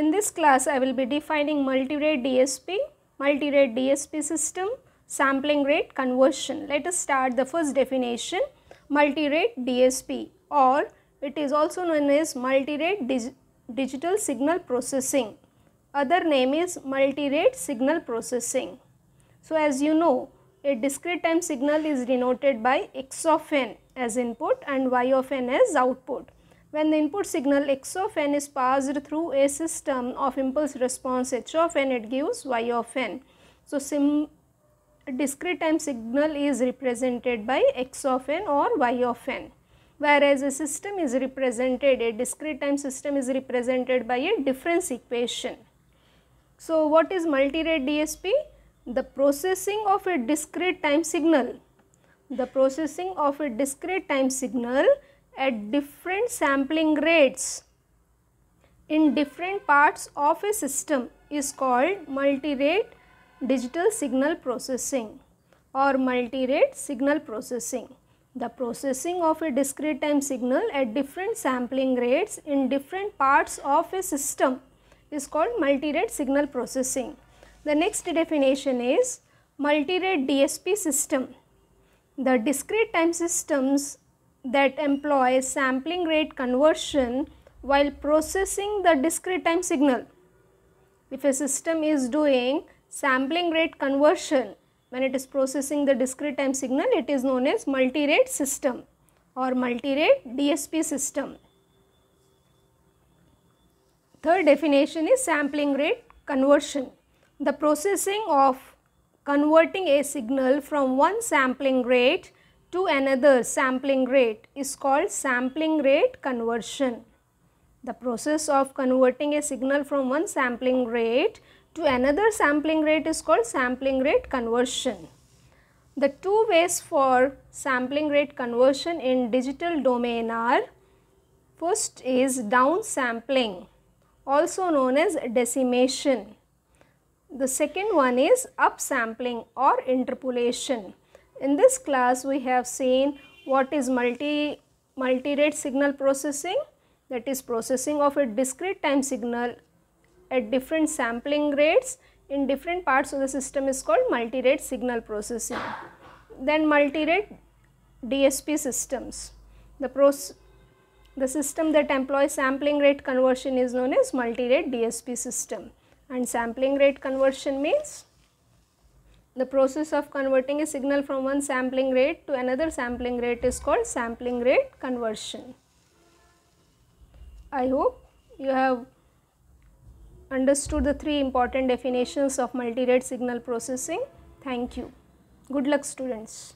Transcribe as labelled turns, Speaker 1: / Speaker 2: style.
Speaker 1: In this class I will be defining multi-rate DSP, multi-rate DSP system, sampling rate conversion. Let us start the first definition multi-rate DSP or it is also known as multi-rate dig digital signal processing. Other name is multi-rate signal processing. So, as you know a discrete time signal is denoted by x of n as input and y of n as output. When the input signal x of n is passed through a system of impulse response h of n it gives y of n. So, sim discrete time signal is represented by x of n or y of n whereas a system is represented a discrete time system is represented by a difference equation. So, what is multi-rate DSP? The processing of a discrete time signal, the processing of a discrete time signal at different sampling rates in different parts of a system is called multi-rate digital signal processing or multi-rate signal processing. The processing of a discrete time signal at different sampling rates in different parts of a system is called multi-rate signal processing. The next definition is multi-rate DSP system. The discrete time systems that employ sampling rate conversion while processing the discrete time signal. If a system is doing sampling rate conversion when it is processing the discrete time signal it is known as multi-rate system or multi-rate DSP system. Third definition is sampling rate conversion. The processing of converting a signal from one sampling rate to another sampling rate is called sampling rate conversion. The process of converting a signal from one sampling rate to another sampling rate is called sampling rate conversion. The two ways for sampling rate conversion in digital domain are first is down sampling also known as decimation. The second one is upsampling or interpolation. In this class we have seen what is multi multi-rate signal processing that is processing of a discrete time signal at different sampling rates in different parts of the system is called multi-rate signal processing. Then multi-rate DSP systems. The, the system that employs sampling rate conversion is known as multi-rate DSP system and sampling rate conversion means the process of converting a signal from one sampling rate to another sampling rate is called sampling rate conversion. I hope you have understood the three important definitions of multi-rate signal processing. Thank you. Good luck students.